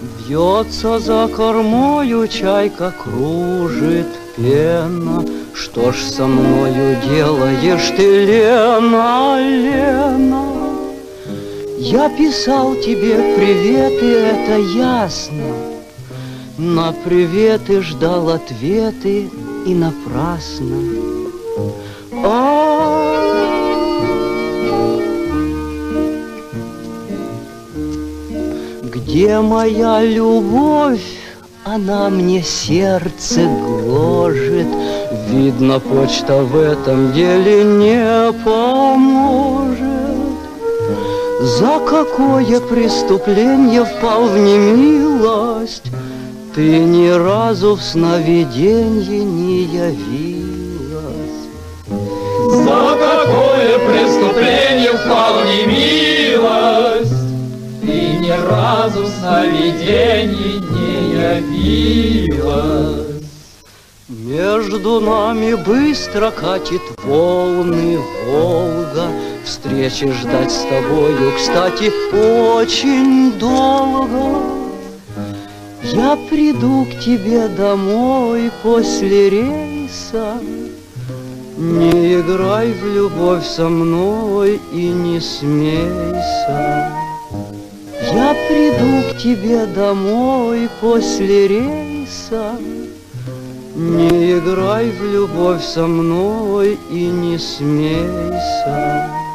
Бьется за кормою чайка, кружит пена. Что ж со мною делаешь ты, Лена, Лена? Я писал тебе приветы, это ясно. На приветы ждал ответы и напрасно. Где моя любовь? Она мне сердце гложет. Видно, почта в этом деле не поможет. За какое преступление впал в немилость? Ты ни разу в сновиденье не явилась. Разу в не явилась. Между нами быстро катит волны Волга. Встречи ждать с тобою, кстати, очень долго. Я приду к тебе домой после рейса. Не играй в любовь со мной и не смейся. Я приду к тебе домой после рейса. Не играй в любовь со мной и не смейся.